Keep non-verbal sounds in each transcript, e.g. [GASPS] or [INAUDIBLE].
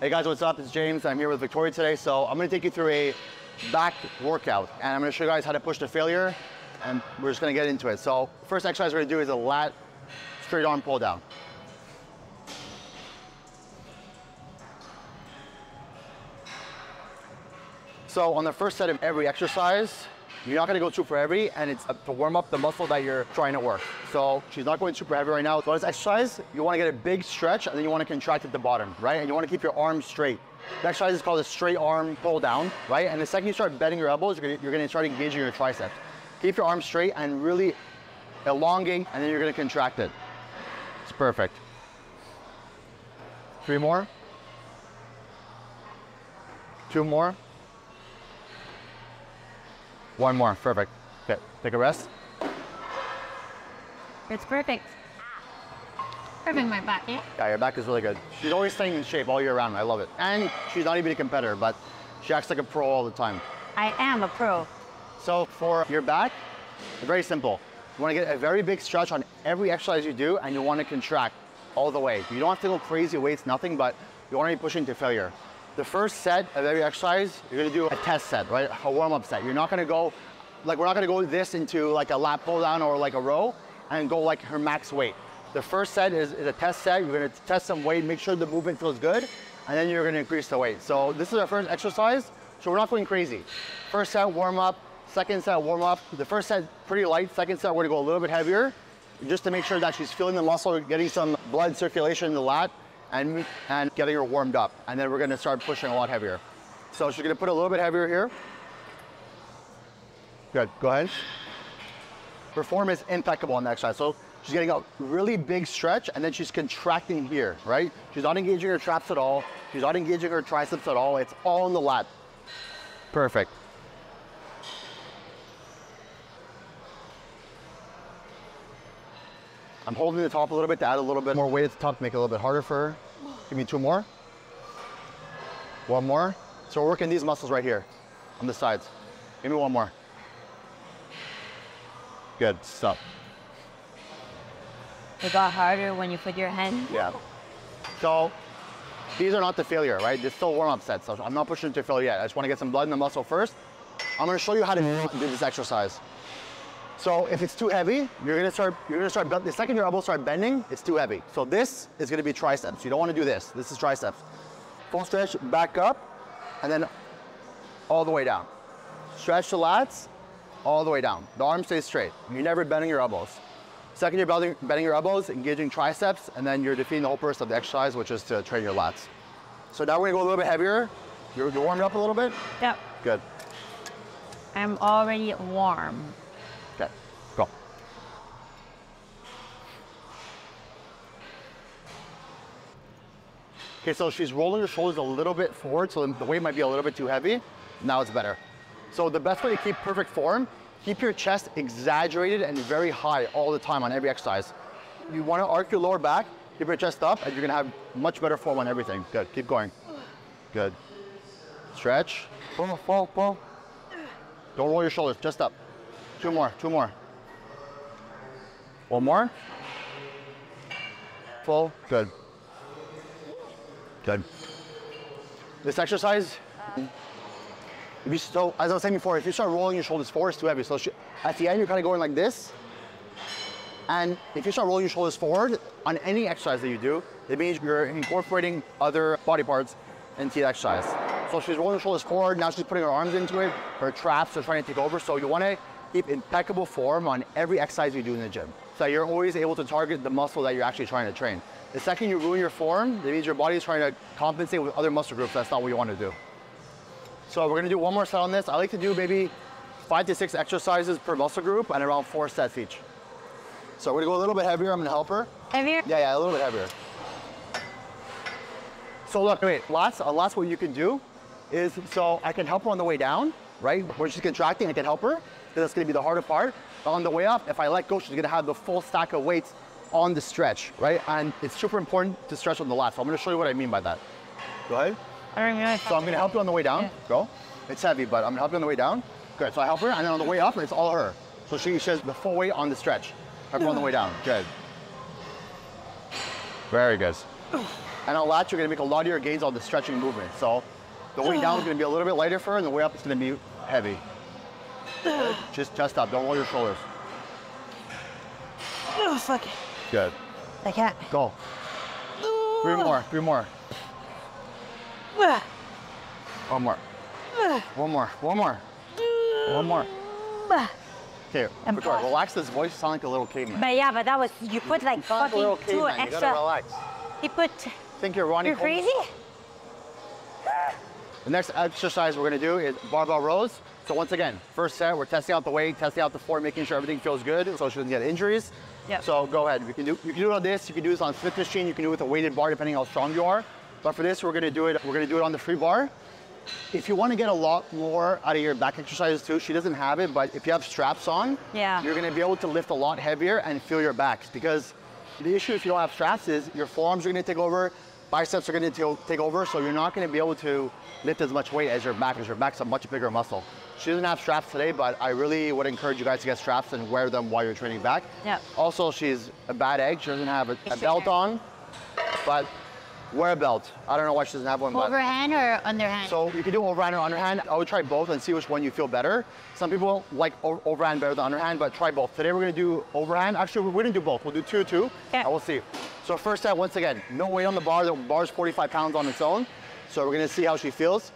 Hey guys, what's up? It's James. I'm here with Victoria today. So I'm gonna take you through a back workout and I'm gonna show you guys how to push to failure and we're just gonna get into it. So first exercise we're gonna do is a lat straight arm pull down. So on the first set of every exercise, you're not gonna go super heavy and it's uh, to warm up the muscle that you're trying to work. So she's not going super heavy right now. So this exercise, you wanna get a big stretch and then you wanna contract at the bottom, right? And you wanna keep your arms straight. The exercise is called a straight arm pull down, right? And the second you start bending your elbows, you're gonna, you're gonna start engaging your triceps. Keep your arms straight and really elongate and then you're gonna contract it. It's perfect. Three more. Two more. One more, perfect. Okay, take a rest. It's perfect. Perfect my back, yeah? Yeah, your back is really good. She's always staying in shape all year round. I love it. And she's not even a competitor, but she acts like a pro all the time. I am a pro. So for your back, very simple. You want to get a very big stretch on every exercise you do, and you want to contract all the way. You don't have to go crazy weights, nothing, but you want to be pushing to failure. The first set of every exercise, you're gonna do a test set, right? A warm-up set. You're not gonna go, like we're not gonna go this into like a lat pull down or like a row and go like her max weight. The first set is, is a test set. You're gonna test some weight, make sure the movement feels good, and then you're gonna increase the weight. So this is our first exercise, so we're not going crazy. First set, warm up. Second set, warm up. The first set, pretty light. Second set, we're gonna go a little bit heavier, just to make sure that she's feeling the muscle, getting some blood circulation in the lat, and, and getting her warmed up. And then we're gonna start pushing a lot heavier. So she's gonna put a little bit heavier here. Good, go ahead. Her form is impeccable on the exercise. So she's getting a really big stretch and then she's contracting here, right? She's not engaging her traps at all. She's not engaging her triceps at all. It's all in the lat. Perfect. I'm holding the top a little bit to add a little bit more weight at the top to make it a little bit harder for her. Give me two more. One more. So we're working these muscles right here on the sides. Give me one more. Good, stop. It got harder when you put your hand. Yeah. So these are not the failure, right? They're still warm-up sets. So I'm not pushing to failure yet. I just want to get some blood in the muscle first. I'm going to show you how to mm-hmm. do this exercise. So if it's too heavy, you're gonna start, you're gonna start, the second your elbows start bending, it's too heavy. So this is gonna be triceps. You don't wanna do this. This is triceps. Full stretch, back up, and then all the way down. Stretch the lats, all the way down. The arm stays straight. You're never bending your elbows. Second, you're bending, bending your elbows, engaging triceps, and then you're defeating the whole purpose of the exercise, which is to train your lats. So now we're gonna go a little bit heavier. You're, you're warming up a little bit? Yep. Good. I'm already warm. Okay, go. Okay, so she's rolling her shoulders a little bit forward, so the weight might be a little bit too heavy. Now it's better. So the best way to keep perfect form, keep your chest exaggerated and very high all the time on every exercise. You wanna arc your lower back, keep your chest up, and you're gonna have much better form on everything. Good, keep going. Good. Stretch, pull, pull, pull. Don't roll your shoulders, just up. Two more, two more. One more. Full, good. Good. This exercise, if you, so as I was saying before, if you start rolling your shoulders forward, it's too heavy. So at the end, you're kind of going like this. And if you start rolling your shoulders forward on any exercise that you do, it means you're incorporating other body parts into the exercise. So she's rolling her shoulders forward, now she's putting her arms into it, her traps are trying to take over. So you wanna keep impeccable form on every exercise you do in the gym. So you're always able to target the muscle that you're actually trying to train. The second you ruin your form, that means your body is trying to compensate with other muscle groups. That's not what you want to do. So we're gonna do one more set on this. I like to do maybe five to six exercises per muscle group and around four sets each. So we're gonna go a little bit heavier. I'm gonna help her. Heavier? Yeah, yeah, a little bit heavier. So look, wait, lots, uh, lots what you can do is, so I can help her on the way down, right? Where she's contracting, I can help her. That's gonna be the harder part. But on the way up, if I let go, she's gonna have the full stack of weights on the stretch, right? And it's super important to stretch on the lats. So I'm gonna show you what I mean by that. Go ahead. I don't even know. So I'm gonna help you on the way down. Yeah. Go. It's heavy, but I'm gonna help you on the way down. Good. So I help her, and then on the way up, it's all her. So she, she has the full weight on the stretch. Help her on the way down. Good. Very good. And on lat, you're gonna make a lot of your gains on the stretching movement. So the way down is gonna be a little bit lighter for her, and the way up is gonna be heavy. Just chest up, don't roll your shoulders. Oh, fuck. Good. I can't. Go. Three more, three more. One more. One more, one more. One more. Okay, I'm Victoria, relax this voice, you sound like a little caveman. But yeah, but that was, you put like You like fucking little two caveman, you gotta extra. relax. He put, Think you're Ronnie you're Coleman? crazy? The next exercise we're gonna do is barbell rows. So once again, first set, we're testing out the weight, testing out the form, making sure everything feels good so she doesn't get injuries. Yep. So go ahead, you can, do, you can do it on this, you can do this on Smith machine, you can do it with a weighted bar depending how strong you are. But for this, we're gonna do it, we're gonna do it on the free bar. If you wanna get a lot more out of your back exercises too, she doesn't have it, but if you have straps on, Yeah. you're gonna be able to lift a lot heavier and feel your backs because the issue if you don't have straps is your forearms are gonna take over, biceps are gonna take over, so you're not gonna be able to lift as much weight as your back because your back's a much bigger muscle. She doesn't have straps today, but I really would encourage you guys to get straps and wear them while you're training back. Yeah. Also, she's a bad egg. She doesn't have a, a belt on, but wear a belt. I don't know why she doesn't have one, but Overhand or underhand? so you can do overhand or underhand. I would try both and see which one you feel better. Some people like overhand better than underhand, but try both. Today we're gonna do overhand. Actually, we're gonna do both. We'll do two, two, Okay. and we'll see. So first set, once again, no weight on the bar. The bar is 45 pounds on its own. So we're gonna see how she feels.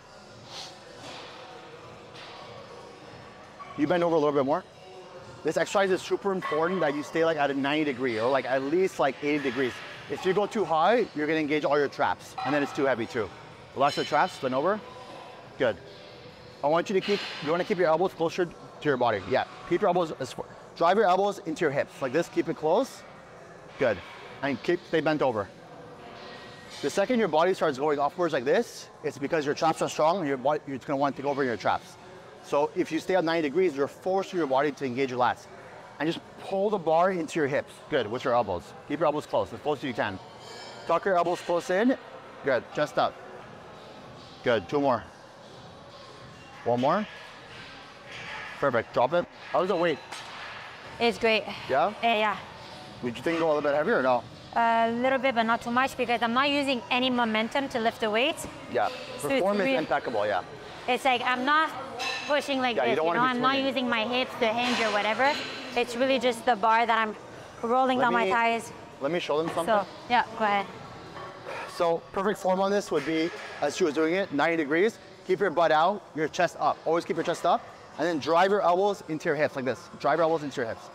You bend over a little bit more. This exercise is super important that you stay like at a 90 degree or like at least like 80 degrees. If you go too high, you're gonna engage all your traps and then it's too heavy too. Relax the traps, bend over. Good. I want you to keep, you wanna keep your elbows closer to your body. Yeah, keep your elbows, as drive your elbows into your hips. Like this, keep it close. Good. And keep, stay bent over. The second your body starts going upwards like this, it's because your traps are strong your body, you're gonna want to go over your traps. So if you stay at 90 degrees, you're forcing your body to engage your lats. And just pull the bar into your hips. Good, with your elbows. Keep your elbows close, as close as you can. Tuck your elbows close in. Good, chest up. Good, two more. One more. Perfect, drop it. How does it weight? It's great. Yeah? Yeah, yeah. Would you think go a little bit heavier or no? A little bit, but not too much because I'm not using any momentum to lift the weight. Yeah. So Performance really- impeccable, yeah. It's like I'm not pushing like Yeah, you this, don't you, know, I'm not using my hips to hinge or whatever. It's really just the bar that I'm rolling Let down my thighs. Let me show them something. So, yeah, go ahead. So perfect form on this would be, as she was doing it, 90 degrees. Keep your butt out, your chest up. Always keep your chest up. And then drive your elbows into your hips like this. Drive your elbows into your hips.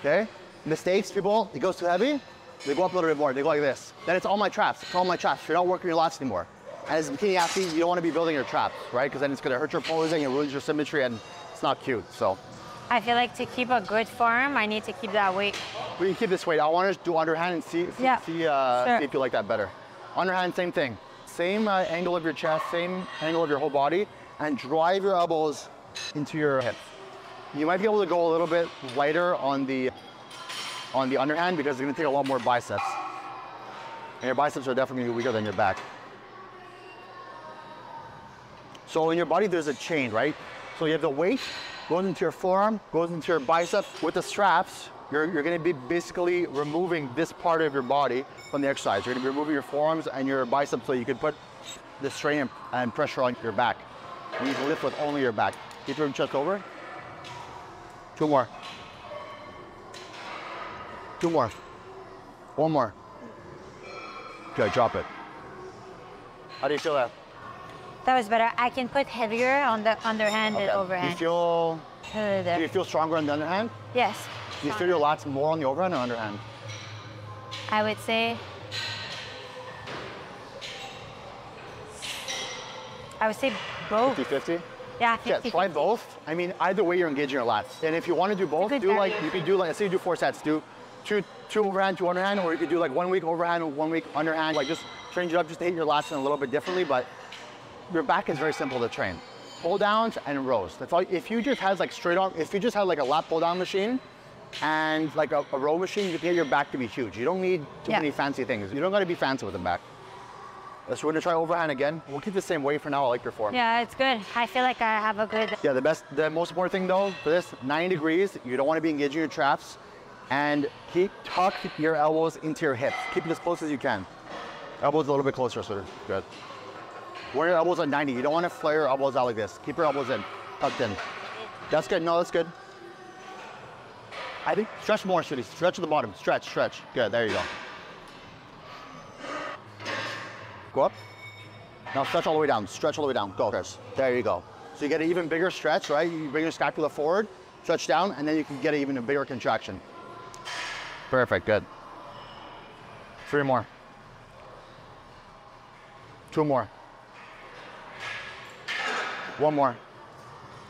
Okay? Mistakes, people, it goes too heavy, they go up a little bit more. They go like this. Then it's all my traps. It's all my traps. You're not working your lats anymore. And as a bikini athlete, you don't want to be building your traps, right? Because then it's going to hurt your posing and it ruins your symmetry and it's not cute. So I feel like to keep a good form, I need to keep that weight. we can keep this weight. I want to do underhand and see, see, Yeah, see, uh, sure. see if you like that better. Underhand, same thing. Same uh, angle of your chest, same angle of your whole body, and drive your elbows into your hips. You might be able to go a little bit lighter on the on the underhand because it's going to take a lot more biceps. And your biceps are definitely weaker than your back. So in your body, there's a chain, right? So you have the weight goes into your forearm, goes into your bicep. With the straps, you're, you're to be basically removing this part of your body from the exercise. You're to be removing your forearms and your biceps so you can put the strain and, pressure on your back. You can lift with only your back. Keep your chest over. Two more. Two more. One more. Good, drop it. How do you feel that? That was better. I can put heavier on the underhand Okay. and Do overhand. you feel do you feel stronger on the underhand? Yes. Do you feel your lats more on the overhand or underhand? I would say. I would say both. 50-50? Yeah, Yeah, 50. try both. I mean, either way, you're engaging your lats. And if you want to do both, do like you could do like let's say you do four sets. Do two two overhand, two underhand, or you could do like one week overhand, and one week underhand. Like just change it up, just to hit your lats in a little bit differently. But your back is very simple to train. Pull downs and rows. That's all. If you just had like straight arm, if you just had like a lat pull down machine and like a, a row machine, you can get your back to be huge. You don't need too Yeah. many fancy things. You don't got to be fancy with the back. So we're gonna try overhand again. We'll keep the same weight for now. I like your form. Yeah, it's good. I feel like I have a good. Yeah, the best, the most important thing though for this, 90 degrees, you don't want to be engaging your traps and keep tuck your elbows into your hips. Keep it as close as you can. Elbows a little bit closer, sweetie. Good. Wear your elbows at 90. You don't want to flare your elbows out like this. Keep your elbows in, tucked in. That's good. No, that's good. I think stretch more, sweetie. Stretch at the bottom. Stretch, stretch. Good. There you go. Go up. Now stretch all the way down. Stretch all the way down. Go. Stretch. There you go. So you get an even bigger stretch, right? You bring your scapula forward, stretch down, and then you can get an even a bigger contraction. Perfect. Good. Three more. Two more. One more.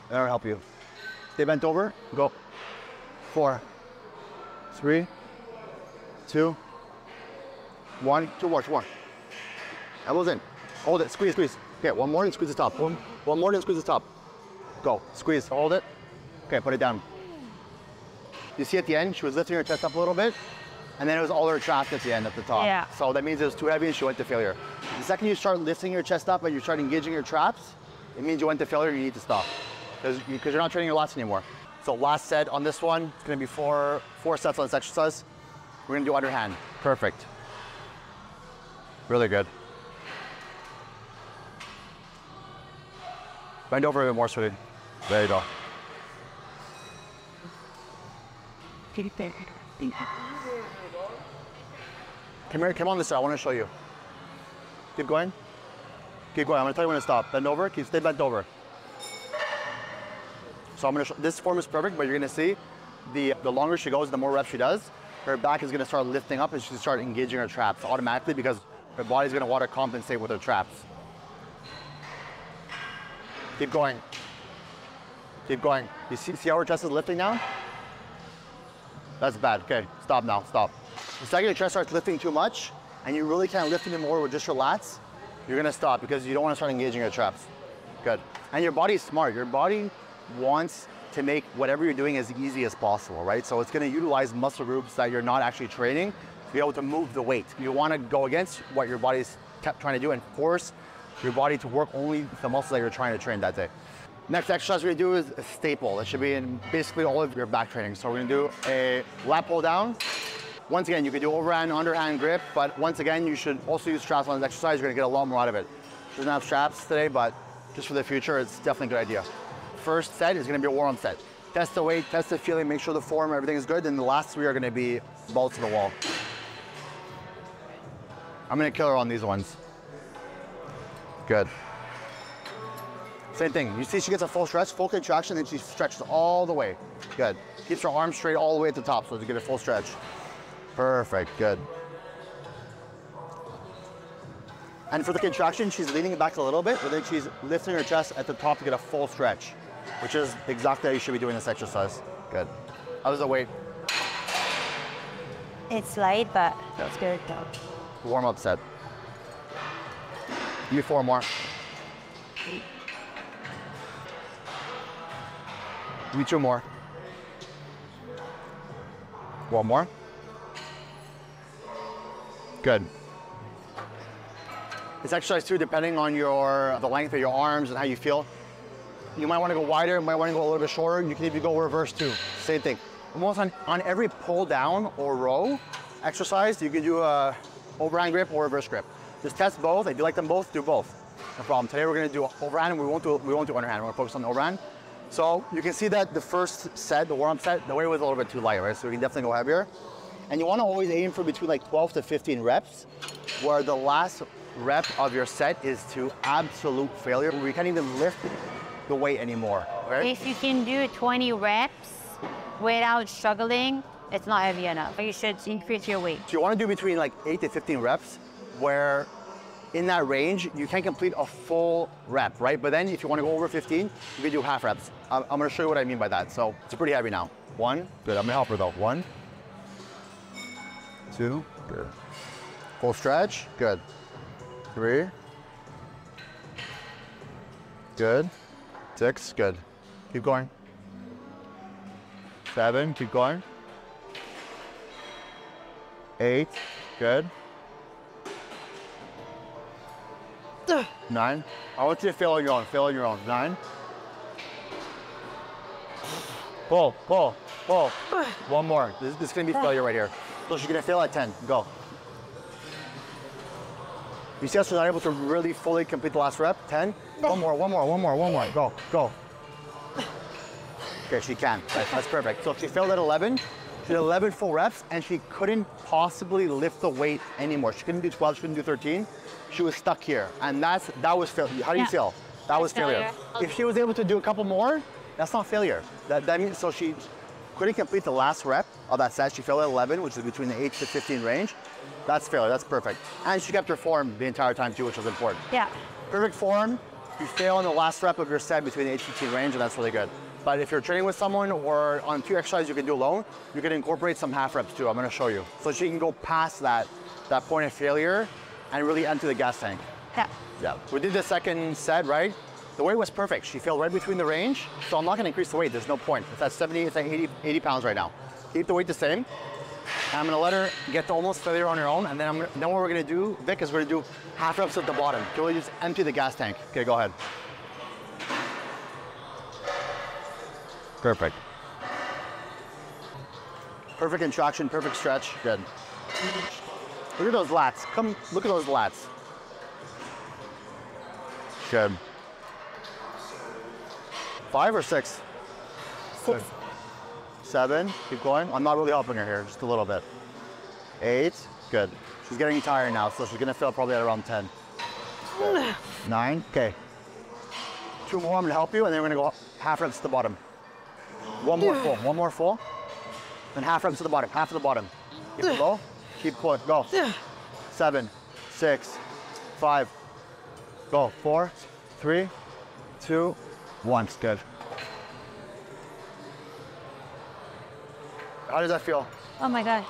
That'll help you. Stay bent over. Go. Four. Three. Two. One. Two more. Two more. Elbows in. Hold it. Squeeze, squeeze. Okay, one more and squeeze the top. One, one more and squeeze the top. Go. Squeeze. Hold it. Okay, put it down. You see at the end, she was lifting her chest up a little bit, and then it was all her traps at the end at the top. Yeah. So that means it was too heavy and she went to failure. The second you start lifting your chest up and you start engaging your traps, it means you went to failure and you need to stop. Because you, are not training your lats anymore. So last set on this one, it's gonna be four, four sets on this exercise. We're gonna do underhand. Perfect. Really good. Bend over a bit more, sweetie. There you go. Come here, come on this side. I want to show you. Keep going. Keep going. I'm gonna tell you when to stop. Bend over. Keep stay bent over. So I'm gonna. This form is perfect, but you're gonna see the the longer she goes, the more reps she does. Her back is gonna start lifting up, and she's start engaging her traps automatically because her body's gonna want to compensate with her traps. Keep going. Keep going. You see, see how her chest is lifting now? That's bad. Okay, stop now. Stop. The second your chest starts lifting too much, and you really can't lift anymore with just your lats, you're gonna stop because you don't wanna start engaging your traps. Good. And your body's smart. Your body wants to make whatever you're doing as easy as possible, right? So it's gonna utilize muscle groups that you're not actually training to be able to move the weight. You wanna go against what your body's kept trying to do and force your body to work only the muscles that you're trying to train that day. Next exercise we're gonna do is a staple. It should be in basically all of your back training. So we're gonna do a lat pull down. Once again, you can do overhand, underhand grip, but once again, you should also use straps on this exercise. You're gonna get a lot more out of it. Doesn't have straps today, but just for the future, it's definitely a good idea. First set is gonna be a warm-up set. Test the weight, test the feeling, make sure the form, everything is good. And the last three are gonna be balls to the wall. I'm gonna kill her on these ones. Good. Same thing. You see she gets a full stretch, full contraction, then she stretches all the way. Good. Keeps her arms straight all the way at the top so to get a full stretch. Perfect. Good. And for the contraction, she's leaning back a little bit, but then she's lifting her chest at the top to get a full stretch, which is exactly how you should be doing this exercise. Good. How does the weight? It's light, but it's good though. Warm up set. You four more. Give me two more. One more. Good. This exercise too, depending on your the length of your arms and how you feel, you might want to go wider, you might want to go a little bit shorter. You can even go reverse too. Same thing. Almost on, on every pull down or row exercise, you can do a overhand grip or reverse grip. Just test both. If you like them both, do both. No problem. Today we're going to do overhand and we won't do, we won't do underhand. We're going to focus on the overhand. So you can see that the first set, the warm-up set, the weight was a little bit too light, right? So we can definitely go heavier. And you want to always aim for between like 12 to 15 reps, where the last rep of your set is to absolute failure. We can't even lift the weight anymore, right? If you can do 20 reps without struggling, it's not heavy enough. You should increase your weight. So you want to do between like 8 to 15 reps, where in that range, you can complete a full rep, right? But then if you want to go over 15, you can do half reps. I'm, I'm going to show you what I mean by that. So it's pretty heavy now. One, good. I'm going to help her though. One, two, good. Full stretch, good. Three, good. Six, good. Keep going. Seven, keep going. Eight, good. Nine. I want you to feel on your own. Feel on your own. Nine. Pull, pull, pull. One more. This, this is gonna be failure right here. So she's gonna fail at 10. Go. You see how she's not able to really fully complete the last rep? 10? One more, one more, one more, one more. Go, go. Okay, she can. That's, that's perfect. So if she failed at 11. She did 11 full reps, and she couldn't possibly lift the weight anymore. She couldn't do 12, she couldn't do 13. She was stuck here, and that's that was failure. How do you Yeah. feel? That was failure. failure. If she was able to do a couple more, that's not failure. That, that means so she couldn't complete the last rep of that set. She failed at 11, which is between the 8 to 15 range. That's failure. That's perfect. And she kept her form the entire time too, which was important. Yeah. Perfect form. You fail in the last rep of your set between the 8 to 15 range, and that's really good. But if you're training with someone or on two exercises you can do alone, you can incorporate some half reps too. I'm gonna show you. So she can go past that, that point of failure and really enter the gas tank. Yeah. Yeah. We did the second set, right? The weight was perfect. She fell right between the range, so I'm not gonna increase the weight. There's no point. It's at 70, it's at 80, 80 pounds right now. Keep the weight the same. And I'm gonna let her get to almost failure on her own, and then I'm gonna, then what we're gonna do, Vic, is we're gonna do half reps at the bottom. Can we just empty the gas tank? Okay, go ahead. Perfect. Perfect contraction, perfect stretch. Good. Look at those lats. Come, look at those lats. Good. Five or six? Six. Seven. Keep going. I'm not really helping her here, just a little bit. Eight. Good. She's getting tired now, so she's gonna feel probably at around 10. Good. Nine. Okay. Two more, I'm gonna help you, and then we're gonna go half reps to the bottom. One more full. One more full. Then half reps to the bottom. Half to the bottom. Keep it low. Keep pulling. Go. Seven, six, five. Go. Four, three, two, one. Good. How does that feel? Oh my god.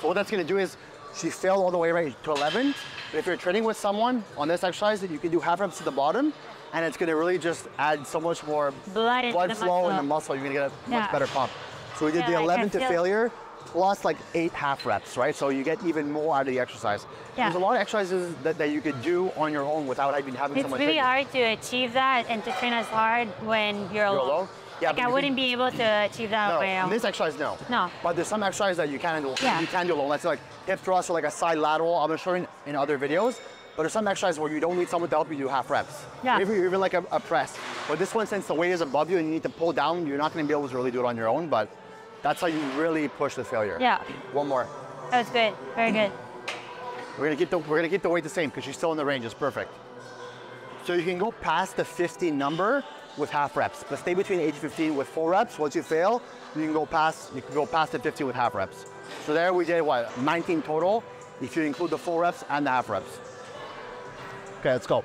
So what that's gonna do is she failed all the way right to 11. But if you're training with someone on this exercise, then you can do half reps to the bottom, and it's gonna really just add so much more Blood blood the flow in the muscle. You're gonna get a Yeah. much better pump. So we did Yeah, the 11 to failure plus like eight half reps, right? So you get even more out of the exercise. Yeah. There's a lot of exercises that, that you could do on your own without even having It's someone really hard to achieve that and to train as hard when you're, alone. alone? Yeah, like I wouldn't can- be able to achieve that No, on my in own. this exercise, no. No. But there's some exercise that you can do. Yeah. You can do alone. Let's say like hip thrust or like a side lateral. I'm gonna show you in, other videos. But there's some exercises where you don't need someone to help you do half reps. Yeah. Even, even like a, a press. But this one, since the weight is above you and you need to pull down, you're not gonna be able to really do it on your own. But that's how you really push the failure. Yeah. One more. That was good. Very good. We're gonna keep the we're gonna keep the weight the same because she's still in the range. It's perfect. So you can go past the 50 number with half reps, but stay between 8 to 15 with full reps. Once you fail, you can go past you can go past the 15 with half reps. So there we did what 19 total if you include the full reps and the half reps. Okay, let's go.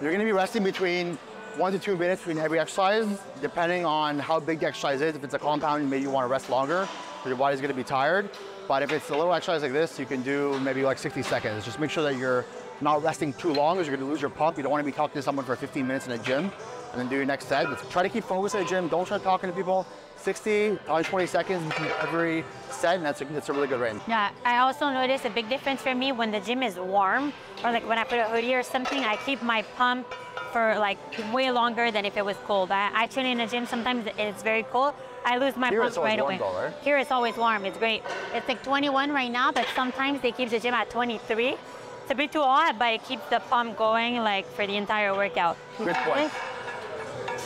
You're gonna be resting between one to two minutes between every exercise, depending on how big the exercise is. If it's a compound, maybe you wanna rest longer, because your body's gonna be tired. But if it's a little exercise like this, you can do maybe like 60 seconds. Just make sure that you're not resting too long, because you're gonna lose your pump. You don't wanna be talking to someone for 15 minutes in a gym, and then do your next set. But try to keep focused at the gym. Don't try talking to people. 60, probably 20 seconds between every set, and that's a, that's a really good range. Yeah, I also notice a big difference for me when the gym is warm or like when I put a hoodie or something, I keep my pump for like way longer than if it was cold. I actually in the gym sometimes it's very cold. I lose my Here pump right away. though, right? Here it's always warm. It's great. It's like 21 right now, but sometimes they keep the gym at 23. It's a bit too hot, but it keeps the pump going like for the entire workout. Good point.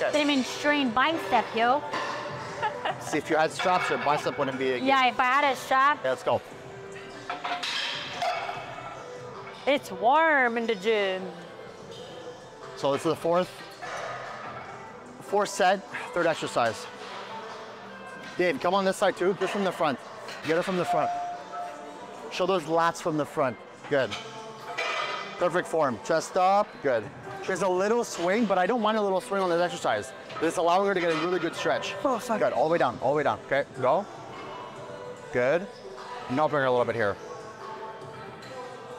Yes. Cinnamon strain bicep, yo. See, if you had straps, your bicep wouldn't be. Yeah, if I had a strap, Okay, let's go. it's warm in the gym. So this is the fourth, fourth set, third exercise. Dave, come on this side too, just from the front. Get it from the front. Show those lats from the front. Good. Perfect form. Chest up. Good. There's a little swing, but I don't mind a little swing on this exercise. This is allowing her to get a really good stretch. Oh, fuck. Good. All the way down. All the way down. Okay. Go. Good. Now bring her a little bit here.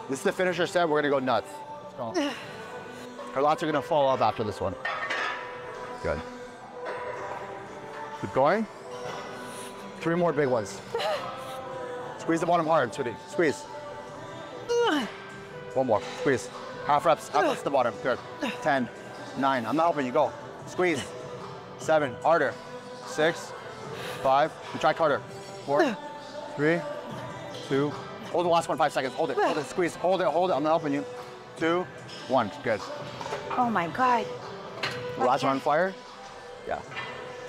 This is the finisher set. We're gonna go nuts. Let's go. [SIGHS] Her lats are gonna fall off after this one. Good. Keep going. Three more big ones. [SIGHS] Squeeze the bottom hard, sweetie. Squeeze. One more. Squeeze. Half reps. Half reps to the bottom. Good. Ten. Nine. I'm not helping you. Go. Squeeze. Seven. Harder. Six. Five. You try harder. Four. Three. Two. Hold the last one five seconds. Hold it, hold it, squeeze, hold it, hold it. I'm not helping you. Two, one, good. Oh my God. Last one on fire. Yeah.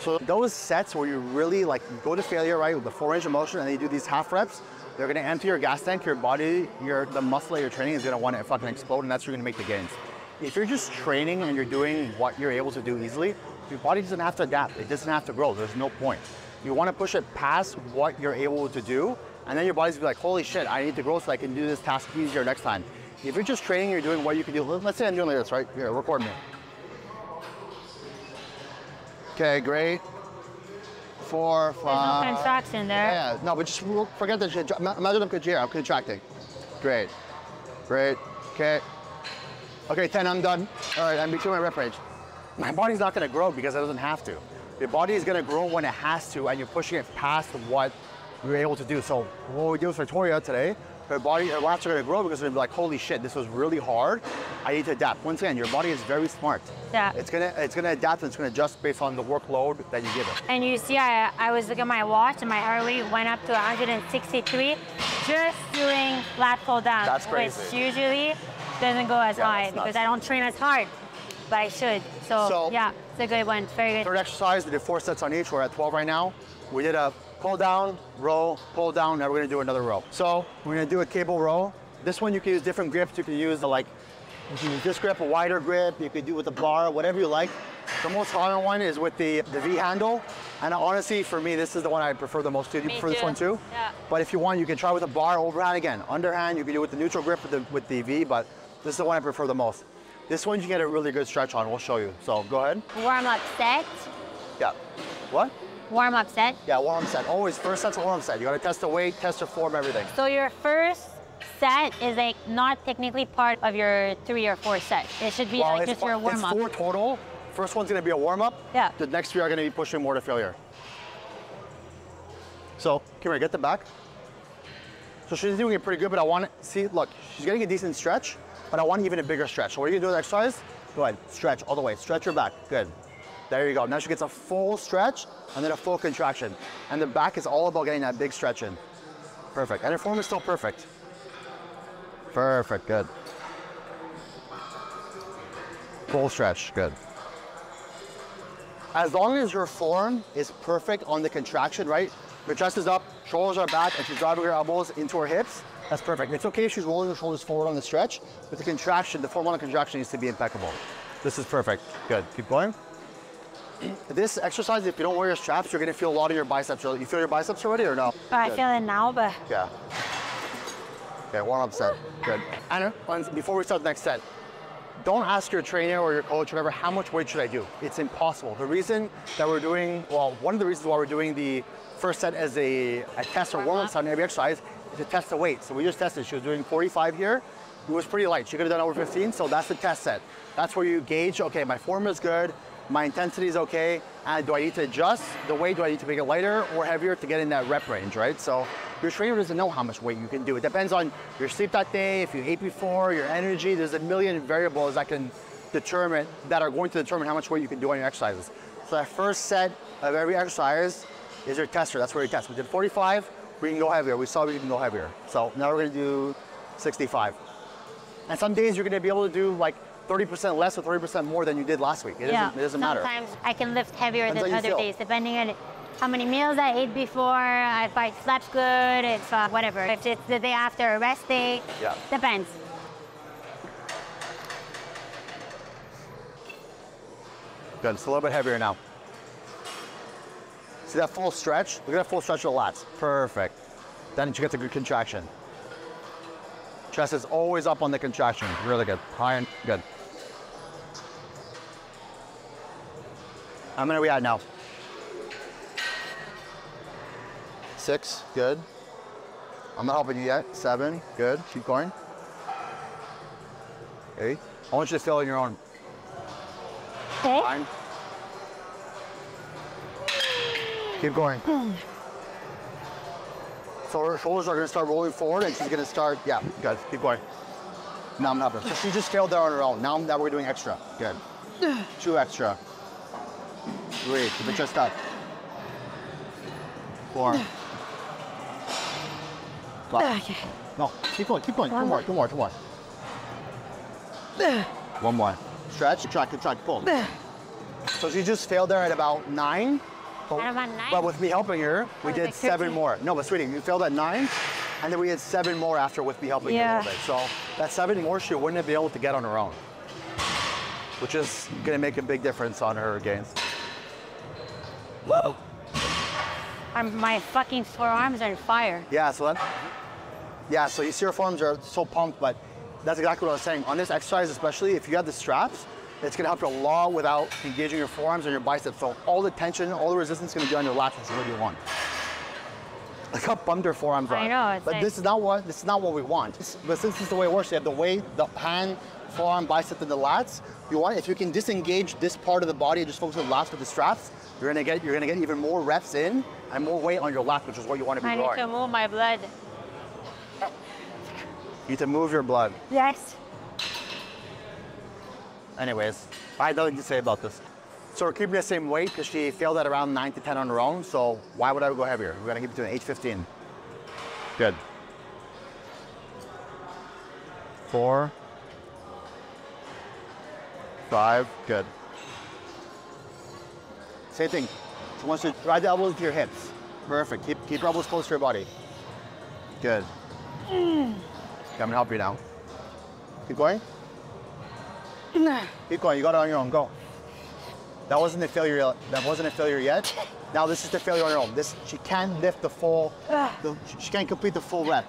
So those sets where you really like go to failure, right, with the four range of motion, and then you do these half reps, they're gonna empty your gas tank. Your body, your the muscle that you're training is gonna want to fucking explode, and that's where you're gonna make the gains. If you're just training and you're doing what you're able to do easily, your body doesn't have to adapt. It doesn't have to grow. There's no point. You want to push it past what you're able to do, and then your body's be like, holy shit, I need to grow so I can do this task easier next time. If you're just training, you're doing what you can do. Let's say I'm doing like this, right? Here, record me. Okay, great. Four, five. There's no five. contraction there. Yeah, no, but just forget that shit. Imagine I'm here. I'm contracting. Great. Great. Okay. Okay, 10, I'm done. All right, I'm between my rep range. My body's not gonna grow because it doesn't have to. Your body is gonna grow when it has to, and you're pushing it past what you're able to do. So what we do with Victoria today, her body, her lats are gonna grow because they're gonna be like, holy shit, this was really hard. I need to adapt. Once again, your body is very smart. Yeah. It's gonna, it's gonna adapt and it's gonna adjust based on the workload that you give it. And you see, I, I was looking at my watch and my heart rate went up to 163 just doing lat pull down. That's Which usually doesn't go as Yeah, high because. I don't train as hard, but I should. So, So- yeah, it's a good one. Very good. Third exercise, we did four sets on each. We're at 12 right now. We did a pull down, row, pull down. Now we're gonna do another row. So we're gonna do a cable row. This one you can use different grips. You can use the like, you can use this grip, a wider grip. You could do with the bar, whatever you like. The most common one is with the, the V handle. And honestly, for me, this is the one I prefer the most. Do you Me prefer this one too? Yeah. But if you want, you can try with a bar, overhand again. Underhand, you can do with the neutral grip with the, with the V, but this is the one I prefer the most. This one you can get a really good stretch on. We'll show you. So go ahead. Warm up set. Yeah. What? Warm up set. Yeah, warm up set. Always first set's a warm up set. You gotta test the weight, test the form, everything. So your first set is like not technically part of your three or four set. It should be like just your warm-up. it's four total. First one's gonna be a warm up. Yeah. The next three are gonna be pushing more to failure. So, come here, get the back. So she's doing it pretty good, but I want to see, look, she's getting a decent stretch, but I want even a bigger stretch. So what are you gonna do with the exercise? Go ahead, stretch all the way, stretch your back, good. There you go. Now she gets a full stretch and then a full contraction. And the back is all about getting that big stretch in. Perfect. And her form is still perfect. Perfect, good. Full stretch, good. As long as your form is perfect on the contraction, right? Her chest is up, shoulders are back, and she's driving her elbows into her hips. That's perfect. It's okay if she's rolling her shoulders forward on the stretch, but the contraction, the form on the contraction needs to be impeccable. This is perfect. Good. Keep going. This exercise, if you don't wear your straps, you're gonna feel a lot of your biceps. You feel your biceps already or no? I Good. feel it now, but Yeah. Okay, one up set. Good. Anna, before we start the next set, don't ask your trainer or your coach, whatever, how much weight should I do? It's impossible. The reason that we're doing, well, one of the reasons why we're doing the first set as a, a test or warm up set on every exercise is to test the weight. So we just tested. She was doing 45 here. It was pretty light. She could have done over 15, so that's the test set. That's where you gauge, okay, my form is good, my intensity is okay, and do I need to adjust the weight? Do I need to make it lighter or heavier to get in that rep range, right? So your trainer doesn't know how much weight you can do. It depends on your sleep that day, if you ate before, your energy. There's a million variables that can determine, that are going to determine how much weight you can do on your exercises. So that first set of every exercise is your tester. That's where you test. We did 45, we can go heavier. We saw we can go heavier. So now we're gonna do 65. And some days you're gonna be able to do like 30% less or 30% more than you did last week. It yeah. doesn't, it doesn't matter. Sometimes I can lift heavier Depends than other feel. days, depending on how many meals I ate before, if I slept good, if uh, whatever. If it's the day after a rest day, Yeah. depends. Good, it's a little bit heavier now. See that full stretch? Look at that full stretch of the lats. Perfect. Then you get the good contraction. Chest is always up on the contraction. Really good. High and good. How many are we at now? Six, good. I'm not helping you yet. Seven, good. Keep going. Eight. I want you to fill in your own. Okay. Nine. Keep going. So her shoulders are gonna start rolling forward and she's gonna start, yeah, good, keep going. Now I'm not, so she just failed there on her own. Now that we're doing extra, good. Two extra. Three, keep it just up. Four. Five. Ah, okay. No, keep going, keep going. Two more, two more, two more. Ah. One more. Stretch, contract, contract, pull. Ah. So she just failed there at about nine. But, At about nine? but with me helping her, we did like seven 13. more. No, but sweetie, you failed at nine, and then we had seven more after with me helping you a little bit. So that seven more she wouldn't have been able to get on her own, which is gonna make a big difference on her gains. I'm, my fucking forearms are on fire. Yeah, so that, yeah, so you see her forearms are so pumped, but that's exactly what I was saying. On this exercise, especially if you have the straps, it's gonna help you a lot without engaging your forearms and your biceps. So all the tension, all the resistance is gonna be on your lats, which is what you want. Look how pumped her forearms are. I know, it's but like- this is not what this is not what we want. But since this is the way it works, you have the weight, the hand, forearm, bicep, and the lats. You want if you can disengage this part of the body and just focus on the lats with the straps, you're gonna get you're gonna get even more reps in and more weight on your lats, which is what you want to be doing. I need to move my blood. You need to move your blood. Yes. Anyways, I have nothing to say about this. So we're keeping the same weight because she failed at around 9 to 10 on her own. So why would I go heavier? We're going to keep it to an 815. Good. Four. Five. Good. Same thing. She wants to drive the elbows to your hips. Perfect. Keep, keep your elbows close to your body. Good. I'm going to help you now. Keep going. Nah. Keep going. You got it on your own. Go. That wasn't a failure. yet- That wasn't a failure yet. [LAUGHS] Now this is the failure on her own. This she can't lift the full. The, she can't complete the full rep.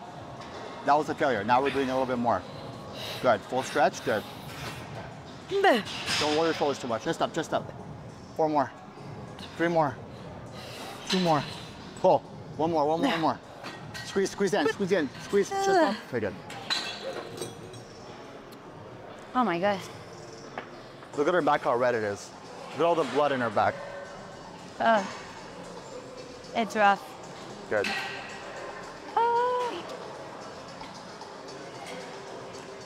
That was a failure. Now we're doing a little bit more. Good. Full stretch. Good. [LAUGHS] Don't roll your shoulders too much. Just up. Just up. Four more. Three more. Two more. Pull. One more. One more. One more. Squeeze. Squeeze in. Squeeze in. Squeeze. Just up. Very good. Oh my god. Look at her back. How red it is. Look at all the blood in her back. Oh. It's rough. Good. Oh.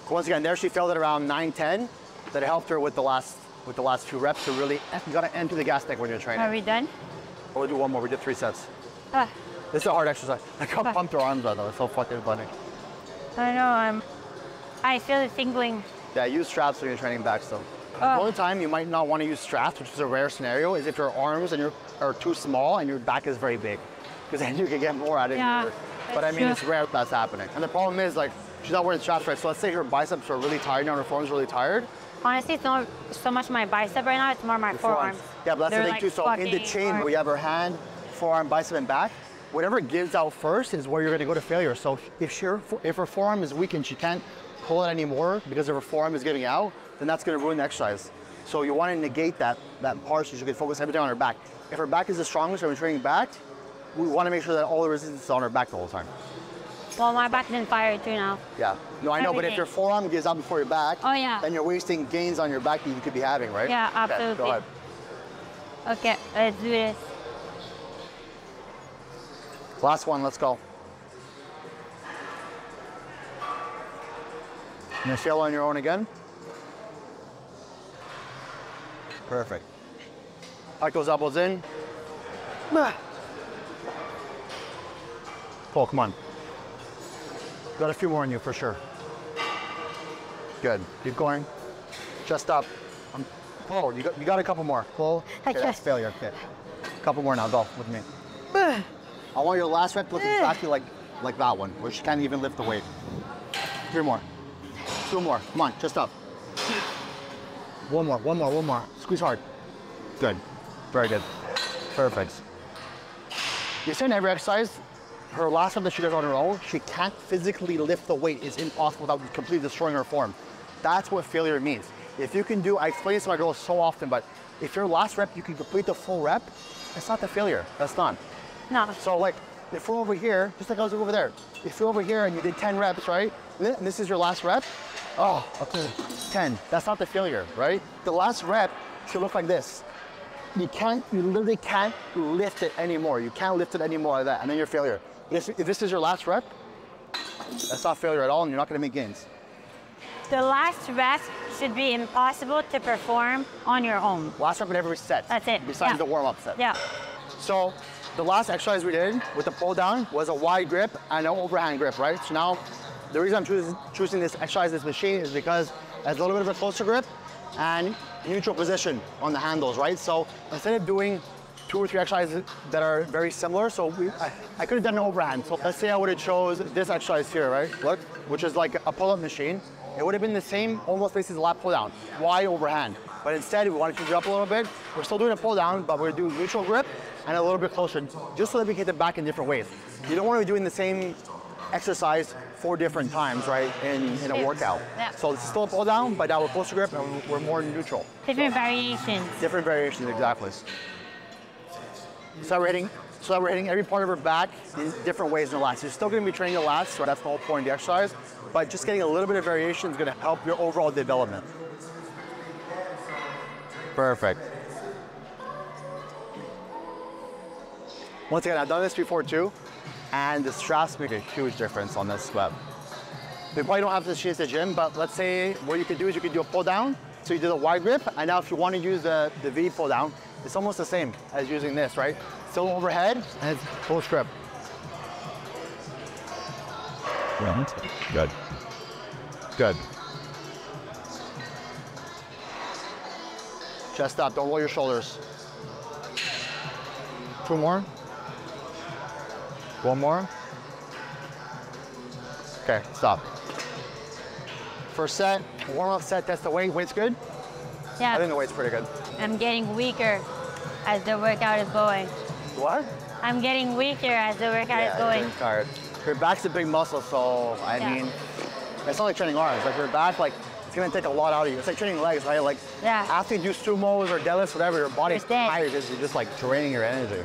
Once again, there she failed at around 910. That helped her with the last with the last few reps to really you gotta enter the gas tank when you're training. Are we done? We'll do one more. We did three sets. Ah, This is a hard exercise. Like how Fuck. pumped her arms are though. It's so fucking funny. I know. I'm. I feel the tingling. Yeah, use straps when you're training back still. Oh. The Oh. only time you might not want to use straps, which is a rare scenario, is if your arms and your are too small and your back is very big. Because then [LAUGHS] you can get more out of it. Yeah, your But I mean true. it's rare that's happening. And the problem is like she's not wearing straps right. So let's say her biceps are really tired now, her forearms really tired. Honestly, it's not so much my bicep right now. It's more my Your forearms. Yeah, but that's They're the thing like too. So in the chain where you have her hand, forearm, bicep, and back, whatever gives out first is where you're going to go to failure. So if she, if her forearm is weak and she can't pull it anymore because of her forearm is giving out, then that's going to ruin the exercise. So you want to negate that that part so you can focus everything on her back. If her back is the strongest and we're training back, we want to make sure that all the resistance is on her back the whole time. Well, my back's been fired too now. Yeah. No, I know, but if your forearm gives out before your back, Oh, yeah. then you're wasting gains on your back that you could be having, right? Yeah, Okay, absolutely. go ahead. Okay, let's do this. Last one, let's go. You gonna sail on your own again? Perfect. Hike those elbows in. Pull, come on. Got a few more on you for sure. Good. Keep going. Chest up. Um, I'm, pull. You got, you got a couple more. Pull. I Okay, that's just- failure. Okay. Couple more now. Go with me. I want your last rep to look exactly like, like that one, where she can't even lift the weight. Three more. Two more. Come on, just up. One more, one more, one more. Squeeze hard. Good. Very good. Perfect. You see in every exercise, her last one that she does on her own, she can't physically lift the weight. It's impossible without completely destroying her form. That's what failure means. If you can do, I explain this to my girls so often, but if your last rep, you can complete the full rep, that's not the failure. That's not. No. So like, if we're over here, just like I was over there, if you're over here and you did 10 reps, right? And this is your last rep, oh, okay, 10. That's not the failure, right? The last rep should look like this. You can't, you literally can't lift it anymore. You can't lift it anymore like that, and then you're failure. If, if this is your last rep, that's not failure at all, and you're not gonna make gains. The last rep should be impossible to perform on your own. Last rep in every set. That's it, Besides yeah. the warm-up set. Yeah. So the last exercise we did with the pull down was a wide grip and an overhand grip, right? So now the reason I'm choosing, choosing this exercise, this machine, is because it has a little bit of a closer grip and neutral position on the handles, right? So instead of doing two or three exercises that are very similar, so we, I, I could have done an overhand. So let's say I would have chose this exercise here, right? Look, which is like a pull-up machine. It would have been the same, almost basically the lat pull down. Why overhand? But instead, we want to change it up a little bit. We're still doing a pull down, but we're doing neutral grip and a little bit closer, just so that we can hit it back in different ways. You don't want to be doing the same exercise four different times, right, in, in a workout. Yeah. So it's still a pull down, but now we're closer grip and we're more neutral. Different variations. Different variations, exactly. So we're hitting, so we're hitting every part of her back in different ways in the lats. You're still going to be training the lats, so that's the whole point of the exercise. But just getting a little bit of variation is going to help your overall development. Perfect. Once again, I've done this before too, and the straps make a huge difference on this web. You probably don't have to chase the gym, but let's say what you could do is you could do a pull down. So you do the wide grip, and now if you want to use the, the V pull down, it's almost the same as using this, right? Still overhead, and it's full grip. Good. Good. Chest up, don't roll your shoulders. Two more. One more. Okay, stop. First set, warm up set, test the weight. Weight's good? Yeah. I think the weight's pretty good. I'm getting weaker as the workout is going. What? I'm getting weaker as the workout is you're going. tired. Your back's a big muscle, so I Yeah. mean, it's not like training arms. Like your back, like it's gonna take a lot out of you. It's like training legs, right? Like Yeah. after you do sumos or deadlifts, whatever, your body's tired because you're just like draining your energy.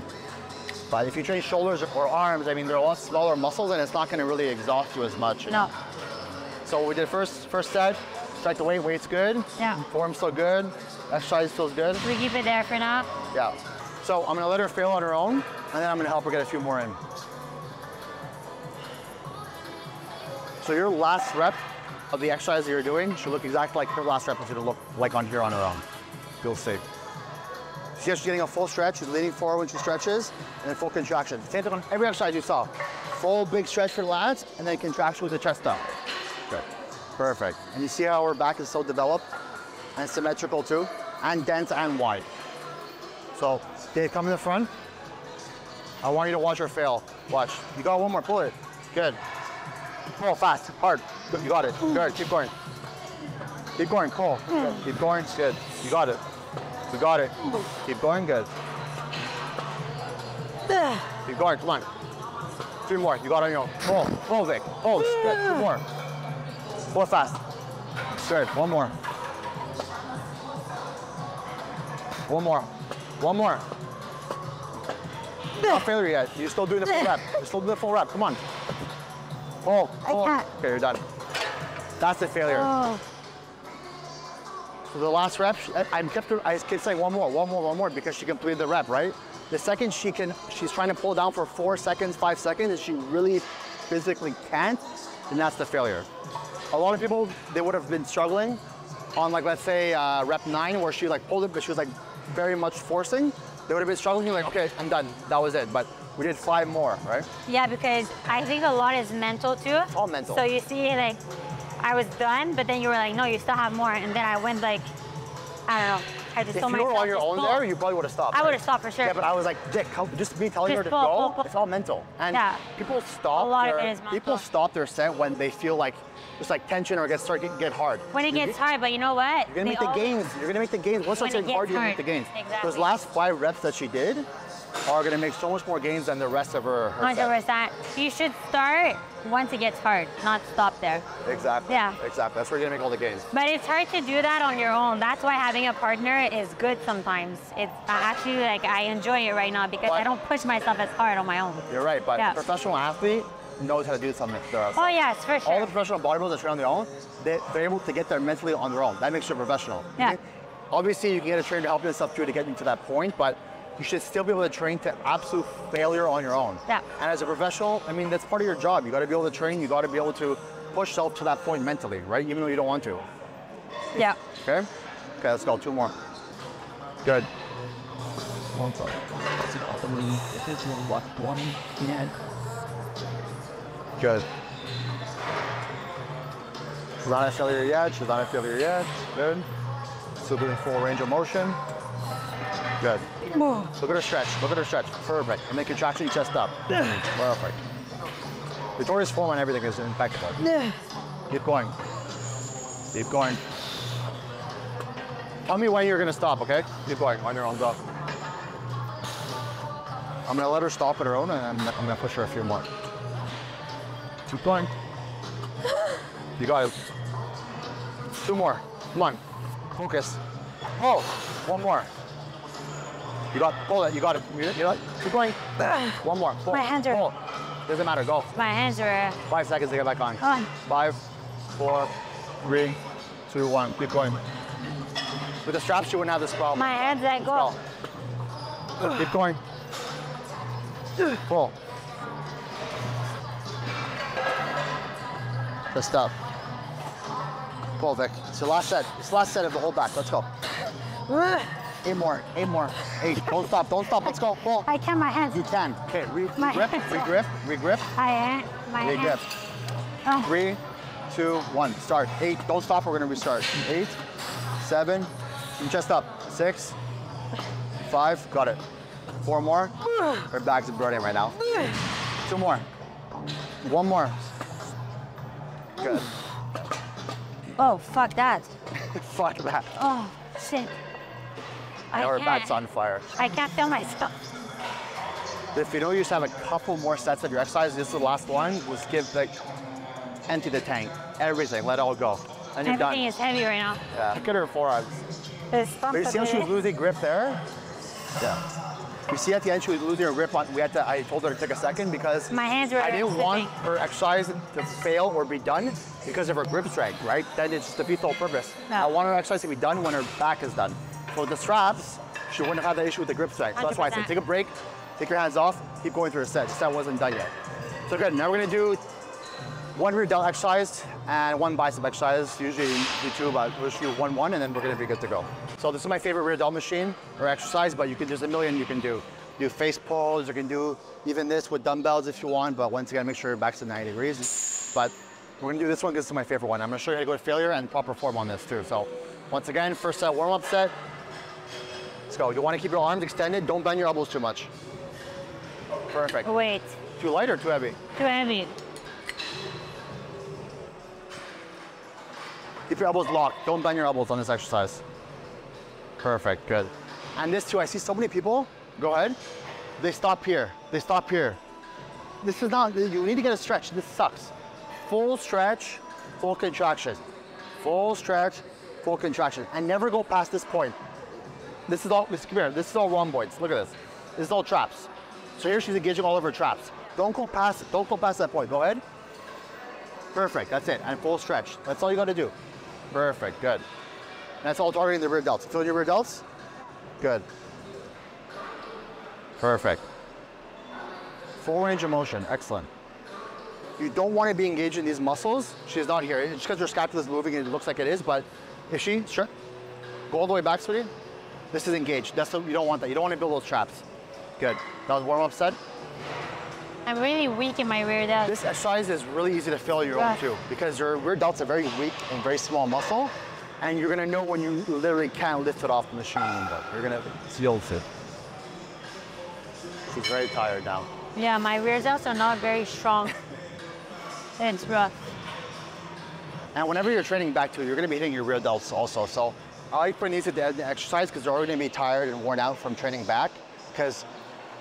But if you train shoulders or arms, I mean, they're a lot smaller muscles, and it's not gonna really exhaust you as much. No. So we did first first set. Strike the weight. Weight's good. Yeah. Form's still good. Exercise feels good. We keep it there for now. Yeah. So I'm gonna let her fail on her own, and then I'm gonna help her get a few more in. So your last rep of the exercise that you're doing should look exactly like her last rep is gonna look like on here on her own. You'll see. She's just getting a full stretch, she's leaning forward when she stretches, and then full contraction. Same thing on every exercise you saw. Full big stretch for the lats, and then contraction with the chest up. Good. Perfect. And you see how her back is so developed and symmetrical too, and dense and wide. So Dave, come in the front. I want you to watch her fail. Watch. You got one more. Pull it. Good. Pull fast, hard. Good. You got it. Good. Keep going. Keep going. Pull. Good. Keep going. Good. You got it. You got it. Keep going. Good. Keep going. Come on. Three more. You got it on your own. Pull. Pull, Vic. Hold. Good. Two more. Pull fast. Good. One more. One more. One more. Not failure yet. You're still doing the full rep. You're still doing the full rep. Come on. Pull. can't. Okay, you're done. That's the failure. Oh. The last rep, I- I'm kept her, I kept saying one more, one more, one more because she completed the rep, right? The second she can, she's trying to pull down for four seconds, five seconds, and she really physically can't, then that's the failure. A lot of people, they would have been struggling on like, let's say uh, rep nine where she like pulled it, but she was like very much forcing. They would have been struggling, like, okay, I'm done, that was it. But we did five more, right? Yeah, because I think a lot is mental too. All mental. So you see, like, I was done, but then you were like, no, you still have more, and then I went like, I don't know. I just If you were on your own pull. there, you probably would have stopped. I right? would have stopped for sure. Yeah, but I was like, Dick, come, just me telling her to pull, go, pull, pull. it's all mental. And Yeah. people stop A lot of their, it is mental. people stop their set when they feel like it's like tension or it gets start to get hard. when it gets hard, but you know what? You're gonna They make the gains. You're gonna make the gains. Once starts getting hard, gets you're gonna make the gains. Exactly. Those last five reps that she did are gonna make so much more gains than the rest of her, her Hundred set. percent. You should start once it gets hard, not stop there. Exactly. Yeah. Exactly. That's where you're gonna make all the gains. But it's hard to do that on your own. That's why having a partner is good sometimes. It's actually like I enjoy it right now because But- I don't push myself as hard on my own. You're right, but Yeah. a professional athlete knows how to do something. Oh yes, for sure. all the professional bodybuilders that train on their own, they, they're able to get there mentally on their own. That makes you a professional. Yeah. Okay? Obviously, you can get a trainer to help you and stuff too to get you to that point, but you should still be able to train to absolute failure on your own. Yeah. And as a professional, I mean, that's part of your job. You got to be able to train. You got to be able to push yourself to that point mentally, right? Even though you don't want to. yeah. Okay. Okay, let's go. Two more. Good. One side. Sit up the knee. It is one left one. Yeah. Good. She's not at failure yet. She's not at failure yet. Good. Still doing full range of motion. Good. Look at her stretch. Look at her stretch. Perfect. And then contraction chest up. [SIGHS] Perfect. Victoria's form on everything is impeccable. [SIGHS] Keep going. Keep going. Tell me when you're gonna stop, okay? Keep going on your own go. I'm gonna let her stop at her own and I'm, I'm gonna push her a few more. Keep going. [GASPS] You got it. Two more. Come on. Focus. Oh, one more. You got, pull it, you got it. You, got, keep going. [SIGHS] One more. Pull, My hands are- pull. Doesn't matter, go. My hands are. Uh, Five seconds to get back on. On. Five, four, three, two, one. Keep going. With the straps, you wouldn't have this problem. My hands let go. Go. Keep going. Pull. Just up. Pull, Vic. It's the last set. It's the last set of the whole back. Let's go. [SIGHS] Eight more. Eight more. Eight. Don't stop. Don't stop. Let's go. Pull. I can my hands. You can. Okay. Re- My regrip. hands. Regrip. Regrip. I am. My Regrip. hands. Oh. Three, two, one. Start. Eight. Don't stop. We're gonna restart. Eight, seven. Keep chest up. Six, five. Got it. Four more. Her back's burning right now. Two more. One more. Good. Oh, fuck that. [LAUGHS] Fuck that. Oh, shit. I Now her can't. back's on fire. I can't feel myself. If you know you just have a couple more sets of your exercise, this is the last one. Just give like empty the tank. Everything. Let it all go. And you're done. Everything done. is heavy right now. Yeah. Look at her forearms. It's But you see how she was losing grip there? Yeah. You see at the end she was losing her grip on, we had to, I told her to take a second because My hands were I didn't slipping. want her exercise to fail or be done because of her grip strength, right? Then it's defeats the whole purpose. No. I want her exercise to be done when her back is done. With the straps, she wouldn't have that issue with the grip strength. So that's why I said take a break, take your hands off, keep going through a set. The set wasn't done yet. So good, now we're gonna do one rear delt exercise and one bicep exercise. Usually do two, but we'll just do one, one, and then we're gonna be good to go. So this is my favorite rear delt machine or exercise, but you can, there's a million you can do. Do face pulls, you can do even this with dumbbells if you want, but once again, make sure your back's to 90 degrees. But we're gonna do this one because it's my favorite one. I'm gonna show you how to go to failure and proper form on this too. So once again, first set, warm-up set. Let's go. You wanna keep your arms extended, don't bend your elbows too much. Perfect. Wait, Too light or too heavy? too heavy. Keep your elbows locked. Don't bend your elbows on this exercise. Perfect, good. And this too, I see so many people, go ahead, they stop here, they stop here. This is not, you need to get a stretch, this sucks. Full stretch, full contraction. Full stretch, full contraction. And never go past this point. This is all, this, come here, this is all rhomboids, look at this. This is all traps. So here she's engaging all of her traps. Don't go past, don't go past that point, go ahead. Perfect, that's it, and full stretch. That's all you gotta do. Perfect, good. That's all targeting the rear delts. Feel your rear delts? Good. Perfect. Full range of motion, excellent. You don't want to be engaged in these muscles. She's not here. Just because her scapula is moving, and it looks like it is, but is she? Sure. Go all the way back, sweetie. This is engaged. That's what, you don't want that. You don't want to build those traps. Good. That was warm up set. I'm really weak in my rear delt. This exercise is really easy to fail your own too, because your rear delt's a very weak and very small muscle, and you're gonna know when you literally can't lift it off the machine. But you're gonna feel it. She's very tired now. Yeah, my rear delts are not very strong. [LAUGHS] it's rough. And whenever you're training back too, you're gonna be hitting your rear delts also. So I these at the exercise because they're already gonna be tired and worn out from training back, because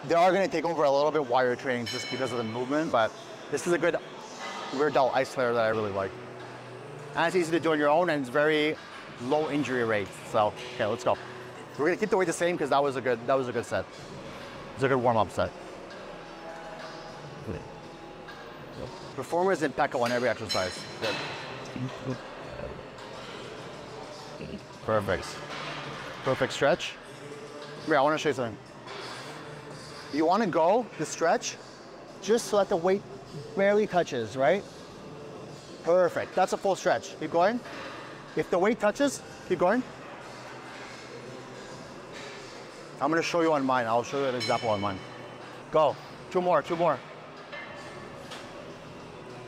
they are gonna take over a little bit while you're training just because of the movement. But this is a good rear delt isolator that I really like. And it's easy to do on your own and it's very low injury rate. So okay, let's go. We're gonna keep the weight the same because that was a good that was a good set. It's a good warm-up set. Performance is impeccable on every exercise. Good. Perfect. Perfect stretch. Yeah, I want to show you something. You want to go the stretch just so that the weight barely touches, right? Perfect. That's a full stretch. Keep going. If the weight touches, keep going. I'm going to show you on mine. I'll show you an example on mine. Go. Two more, two more.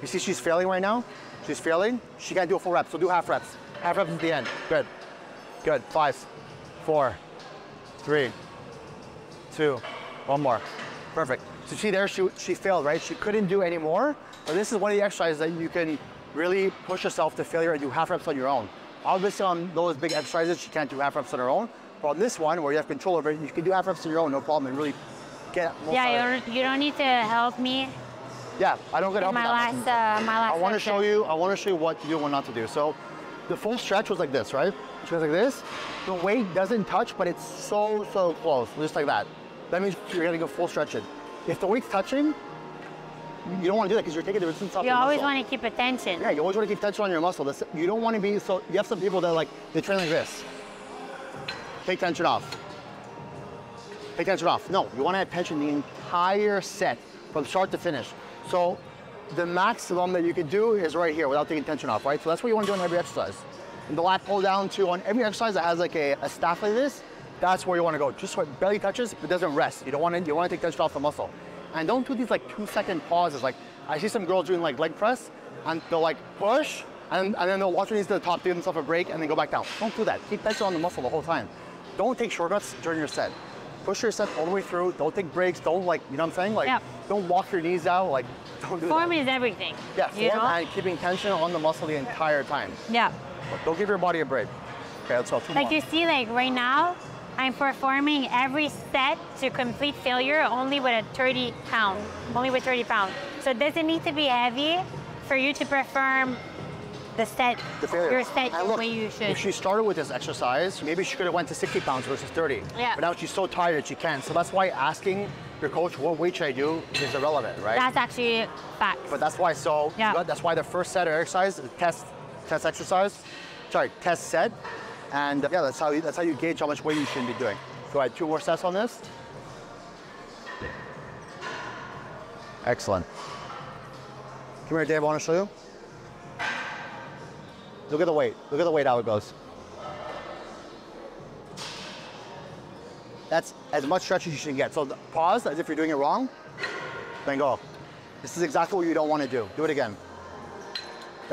You see she's failing right now? She's failing. She can't do a full rep, so do half reps. Half reps at the end. Good. Good. Five, four, three, two, one more. Perfect. So see there, she, she failed, right? She couldn't do any more, but this is one of the exercises that you can really push yourself to failure and do half reps on your own. Obviously on those big exercises, she can't do half reps on her own, but on this one, where you have control over it, you can do half reps on your own, no problem, and really get most out of it. Yeah, you don't, you don't need to help me. Yeah, I don't get help My last, uh, my last. I want to show you. I want to show you what to do and what not to do. So, the full stretch was like this, right? She goes like this. The weight doesn't touch, but it's so so close, just like that. That means you're getting a full stretch in. If the weight's touching, you don't want to do that because you're taking the resistance off You the always muscle. want to keep attention. Yeah, you always want to keep tension on your muscle. You don't want to be so. You have some people that like they train like this. Take tension off. Take tension off. No, you want to have tension the entire set from start to finish. So the maximum that you could do is right here without taking tension off, right? So that's what you want to do on every exercise. And the lat pull down too, on every exercise that has like a, a staff like this, that's where you want to go. Just so it belly touches, but doesn't rest. You don't want to. You want to take tension off the muscle, and don't do these like two second pauses. Like I see some girls doing like leg press, and they'll like push, and, and then they'll watch underneath the top, give themselves a break, and then go back down. Don't do that. Keep tension on the muscle the whole time. Don't take shortcuts during your set. Push your set all the way through. Don't take breaks. Don't like, you know what I'm saying? Like, Yeah. don't walk your knees out. Like, don't do Form is everything. Yeah, you form know? and keeping tension on the muscle the entire time. Yeah. But don't give your body a break. Okay, let's go. Two Like more. you see, like right now, I'm performing every set to complete failure only with a 30 pound, only with 30 pounds. So it doesn't need to be heavy for you to perform the set, the failure. your set And the look, way you should. If she started with this exercise, maybe she could have went to 60 pounds versus 30. Yeah. But now she's so tired that she can't. So that's why asking your coach what weight should I do is irrelevant, right? That's actually facts. but that's why so Yeah. good. that's why the first set of exercise is test test exercise. Sorry, test set. And yeah, that's how you, that's how you gauge how much weight you should be doing. Go ahead, two more sets on this. Excellent. Come here, Dave. I want to show you. Look at the weight. Look at the weight how it goes. That's as much stretch as you should get. So pause as if you're doing it wrong, then go. This is exactly what you don't want to do. Do it again.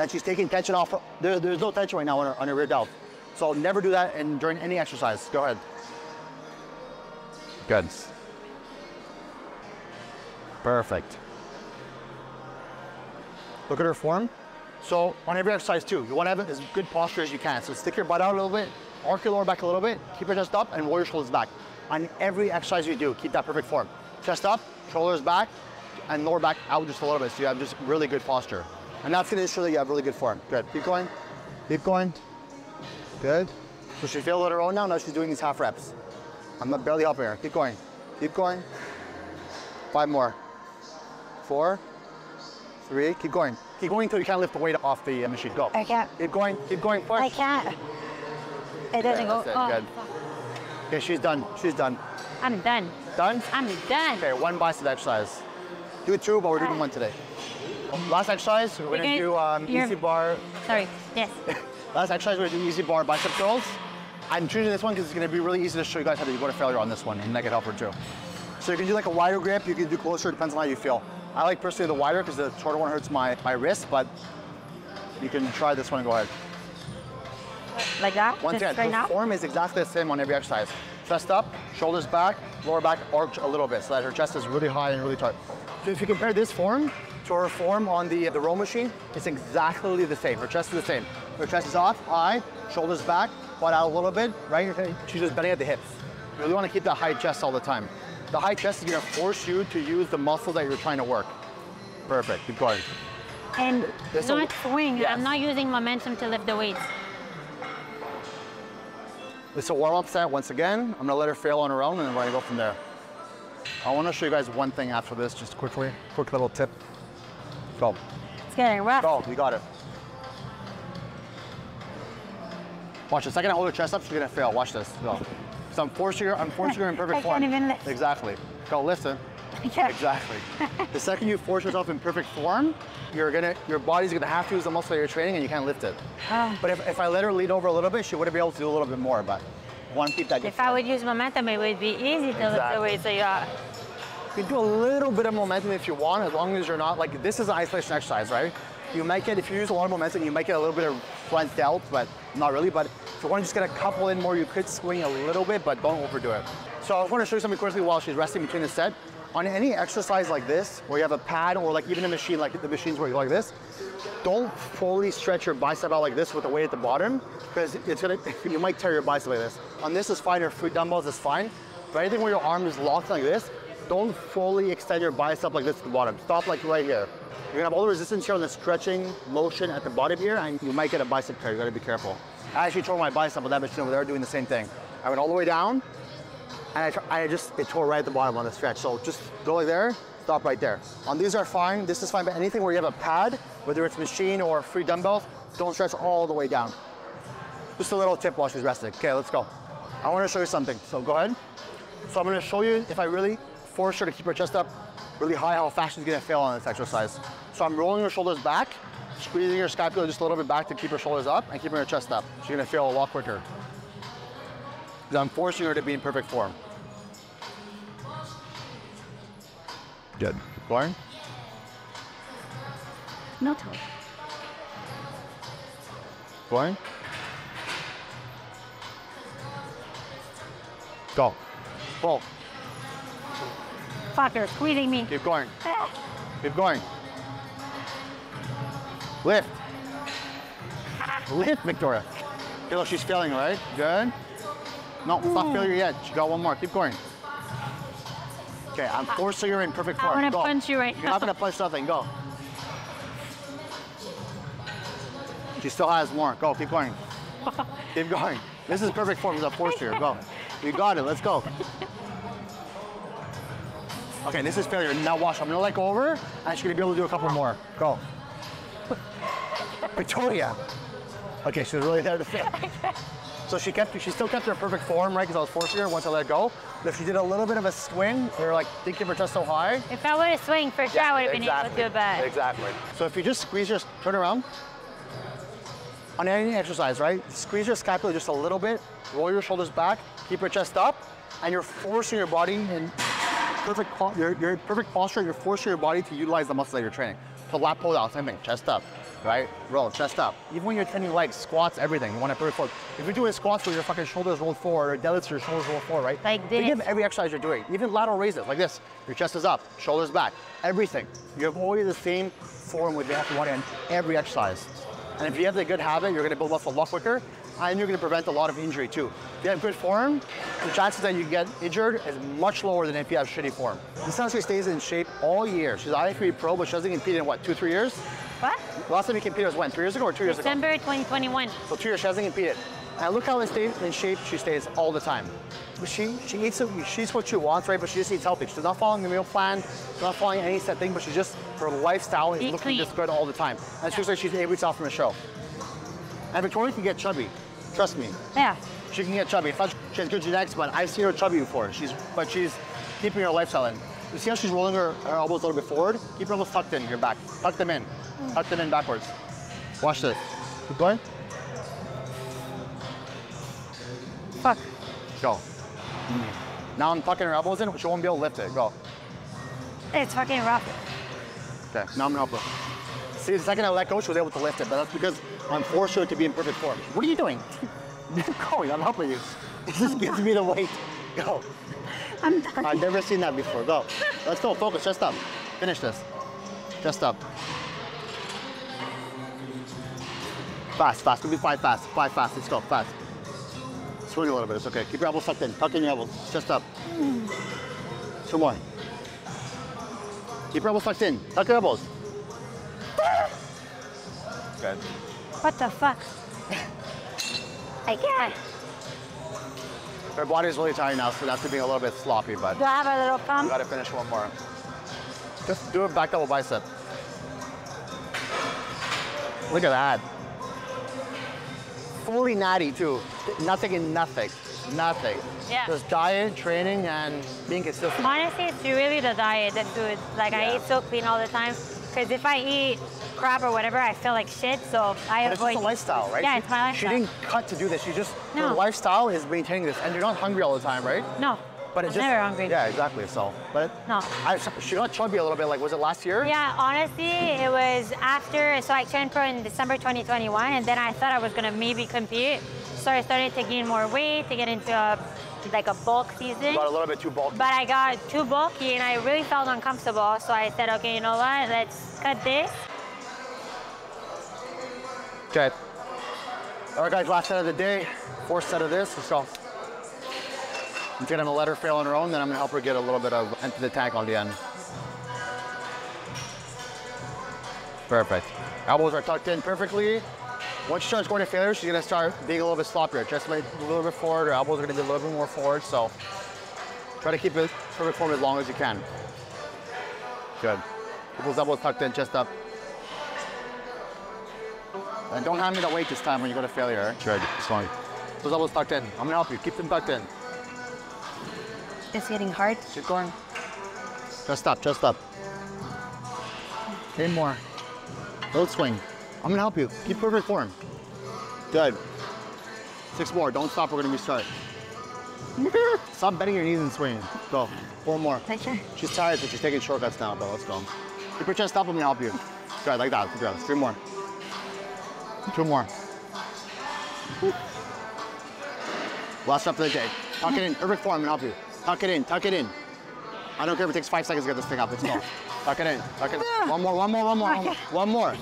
Then she's taking tension off. There, there's no tension right now on her, on her rear delt. So never do that in, during any exercise. Go ahead. Good. Perfect. Look at her form. So on every exercise too, you want to have as good posture as you can. So stick your butt out a little bit, arc your lower back a little bit, keep your chest up, and roll your shoulders back. On every exercise you do, keep that perfect form. Chest up, shoulders back, and lower back out just a little bit, so you have just really good posture. And that's gonna ensure that you have really good form. Good. Keep going. Keep going. Good. So she failed on her own now. Now she's doing these half reps. I'm not barely helping her. Keep going. Keep going. Five more. Four. Three. Keep going. Keep going until you can't lift the weight off the uh, machine. Go. I can't. Keep going. Keep going. Push. I can't. It doesn't go. it, oh, good. Okay, she's done. She's done. I'm done. Done? I'm done. Okay, one bicep exercise. Do two, but we're doing one today. Last exercise, we're gonna Okay, do um, EZ bar. Sorry. Yes. [LAUGHS] Last exercise, we're gonna do EZ bar bicep curls. I'm choosing this one because it's gonna be really easy to show you guys how to go to failure on this one, and that could help her too. So you can do like a wider grip, you can do closer, depends on how you feel. I like personally the wider because the shorter one hurts my, my wrist, but you can try this one and go ahead. Like that? Once Just again, right the now? form is exactly the same on every exercise. Chest up, shoulders back, lower back arch a little bit so that her chest is really high and really tight. So if you compare this form form on the, the row machine, it's exactly the same. Her chest is the same. Her chest is off, high, shoulders back, butt out a little bit, right? She's just bending at the hips. You really want to keep that high chest all the time. The high chest is going to force you to use the muscle that you're trying to work. Perfect, keep going. And a- not swing. Yes. I'm not using momentum to lift the weights. This is a warm-up set once again. I'm gonna let her fail on her own and then we're gonna go from there. I wanna show you guys one thing after this, just quickly. Quick little tip. Go, It's getting rough. go, you got it. Watch, the second I hold her chest up, she's gonna fail. Watch this, go. So I'm forcing her, I'm forcing her in perfect [LAUGHS] I form. can't even lift. Exactly. Go, listen. [LAUGHS] Yeah. Exactly. [LAUGHS] the second you force yourself in perfect form, you're gonna, your body's gonna have to use the muscle that you're training and you can't lift it. Oh. [SIGHS] But if, if I let her lean over a little bit, she would have been able to do a little bit more, but I wanna keep that If I would use momentum, it would be easy to lift the Exactly. weights. So yeah. You can do a little bit of momentum if you want, as long as you're not like this is an isolation exercise, right? You might get, if you use a lot of momentum, you might get a little bit of front delt, but not really. But if you want to just get a couple in more, you could swing a little bit, but don't overdo it. So I just want to show you something quickly while she's resting between the set. On any exercise like this, where you have a pad or like even a machine, like the machines where you like this, don't fully stretch your bicep out like this with the weight at the bottom, because it's gonna, [LAUGHS] you might tear your bicep like this. On this is fine, or foot dumbbells is fine, but anything where your arm is locked like this, don't fully extend your bicep like this at the bottom. Stop like right here. You're gonna have all the resistance here on the stretching motion at the bottom here, and you might get a bicep tear. You gotta be careful. I actually tore my bicep with that machine over there doing the same thing. I went all the way down, and I, I just, it tore right at the bottom on the stretch. So just go like there, stop right there. On these are fine, this is fine, but anything where you have a pad, whether it's machine or free dumbbells, don't stretch all the way down. Just a little tip while she's resting. Okay, let's go. I wanna show you something, so go ahead. So I'm gonna show you if I really force her to keep her chest up really high, how fast she's gonna fail on this exercise. So I'm rolling her shoulders back, squeezing her scapula just a little bit back to keep her shoulders up and keeping her chest up. She's gonna fail a lot quicker. Because I'm forcing her to be in perfect form. Good. Keep going. No toe. Going. Go. Pull. Fuck, squeezing me. Keep going. Eh. Keep going. Lift. Lift, Victoria. Okay, look, she's failing, right? Good. No, it's not failure yet. She got one more. Keep going. Okay, I'm forcing her in perfect form. I form. wanna Go. punch you right You're now. not gonna punch nothing. Go. She still has more. Go. Keep going. [LAUGHS] keep going. This is perfect form. There's a force here. Go. You got it. Let's go. [LAUGHS] Okay, this is failure. Now watch. I'm gonna let go over, and she's gonna be able to do a couple more. Go. [LAUGHS] Victoria. Okay, she was really there to fail. So she kept, she still kept her perfect form, right? Because I was forcing her once I let go. But if she did a little bit of a swing, or like thinking of her chest so high, If I would have swing, for sure I would have been able to do better. Exactly. So if you just squeeze your, turn around. On any exercise, right? Squeeze your scapula just a little bit, roll your shoulders back, keep your chest up, and you're forcing your body in perfect, your, your perfect posture, you're forcing your body to utilize the muscles that you're training. So lat pull down, same thing, chest up, right? Roll, chest up. Even when you're training legs, squats, everything, you want to perfect forward. If you're doing squats where your fucking shoulders roll forward, or deadlifts, your shoulders roll forward, right? Like Think of this. every exercise you're doing, even lateral raises like this. Your chest is up, shoulders back, everything. You have always the same form with the upper body in every exercise. And if you have the good habit, you're gonna build muscle a lot quicker, and you're gonna prevent a lot of injury too. If you have good form, the chances that you get injured is much lower than if you have shitty form. This actually stays in shape all year. She's IFBB pro, but she hasn't competed in what, two, three years? What? Last time you competed was when, three years ago or two years ago? December 2021. So two years she hasn't competed. And look how it stays in shape she stays all the time. She she eats she eats what she wants, right? But she just eats healthy. She's not following the meal plan, she's not following any set thing, but she's just her lifestyle is Eat looking clean. this good all the time. And she looks like she's eight weeks off from a show. And Victoria can get chubby. Trust me. Yeah. She can get chubby. It's not she has good genetics, but I've seen her chubby before. She's but she's keeping her lifestyle in. You see how she's rolling her, her elbows a little bit forward? Keep her elbows tucked in your back. Tuck them in. Mm. Tuck them in backwards. Watch this. Keep going. Fuck. Go. Mm. Now I'm tucking her elbows in, she won't be able to lift it. Go. It's fucking rough. Okay, now I'm gonna help her. See, the second I let go, she was able to lift it, but that's because I'm forcing her to be in perfect form. What are you doing? [LAUGHS] Keep going, I'm helping you. This just gives me the weight. Go. I'm done. I've never seen that before. Go. Let's go, focus, chest up. Finish this. Chest up. Fast, fast. Give be five fast. Five fast. Let's go, fast. Swing a little bit. It's okay. Keep your elbows tucked in. Tuck in your elbows. Chest up. Two more. Keep your elbows tucked in. Tuck your elbows. Good. What the fuck? I can't. Her body's really tired now, so that's being a little bit sloppy, but Do I have a little pump? You gotta finish one more. Just do a back double bicep. Look at that. Fully natty too. Nothing in nothing. Nothing. Yeah. Just diet, training, and being consistent. Honestly, it's really the diet, the food. Like I eat so clean all the time. Because if I eat crap or whatever, I feel like shit. So I But it's avoid. just a lifestyle, right? Yeah, She- it's my lifestyle. She didn't cut to do this. She just, No. her lifestyle is maintaining this. And you're not hungry all the time, right? No. But I'm it's just, never hungry. Yeah, exactly. So, but No. I, she got chubby a little bit. Like, was it last year? Yeah, honestly, it was after, so I turned pro in December 2021, and then I thought I was gonna maybe compete. So I started to gain more weight, to get into a, like a bulk season. Got a little bit too bulky. But I got too bulky and I really felt uncomfortable. So I said, okay, you know what? Let's cut this. Okay. All right, guys, last set of the day. Fourth set of this. Let's go. I'm gonna let her fail on her own, then I'm gonna help her get a little bit of empty the tank on the end. Perfect. Elbows are tucked in perfectly. Once she starts going to failure, she's gonna start being a little bit sloppier. Just a little bit forward, her elbows are gonna be a little bit more forward, so try to keep it perfect form as long as you can. Good. Keep those elbows tucked in, chest up. And don't hand me the weight this time when you go to failure. Good, strong. Those elbows tucked in. I'm gonna help you. Keep them tucked in. It's getting hard. Keep going. Just up, just up. Eight more. Load swing. I'm gonna help you. Keep perfect form. Good. Six more. Don't stop. We're gonna restart. [LAUGHS] Stop bending your knees and swinging. Go. Four more. Okay. She's tired, so she's taking shortcuts now, but let's go. Keep your chest up. I'm gonna help you. Good, like that. Good. Three more. Two more. [LAUGHS] Last up of the day. Tuck it in. Perfect form. I'm gonna help you. Tuck it in. Tuck it in. I don't care if it takes five seconds to get this thing up. Let's go. Tuck it in. Tuck it in. [LAUGHS] One more. One more. One more. One more. One more.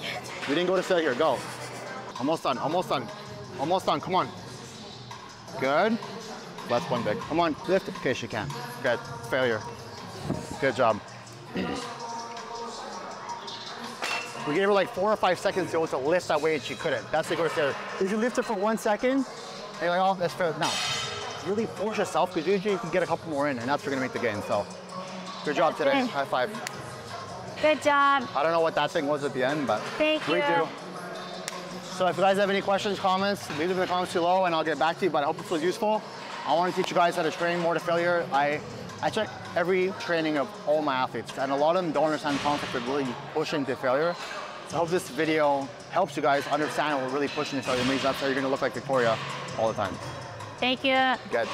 We didn't go to failure. Go. Almost done. Almost done. Almost done. Come on. Good. Last one big. Come on. Lift. It. Okay, she can. Good. Failure. Good job. We gave her like four or five seconds to to lift that weight and she couldn't. That's the go to failure. If you lift it for one second, and you're like, oh, that's fair. No. Really force yourself because usually you can get a couple more in and that's what's gonna make the gain. So good job today. High five. Good job. I don't know what that thing was at the end, but Thank great you. do. So if you guys have any questions, comments, leave them in the comments below and I'll get back to you, but I hope this was useful. I want to teach you guys how to train more to failure. I, I check every training of all my athletes and a lot of them don't understand the concept of really pushing to failure. So I hope this video helps you guys understand what we're really pushing to failure means. That's how you're gonna look like Victoria all the time. Thank you. Good.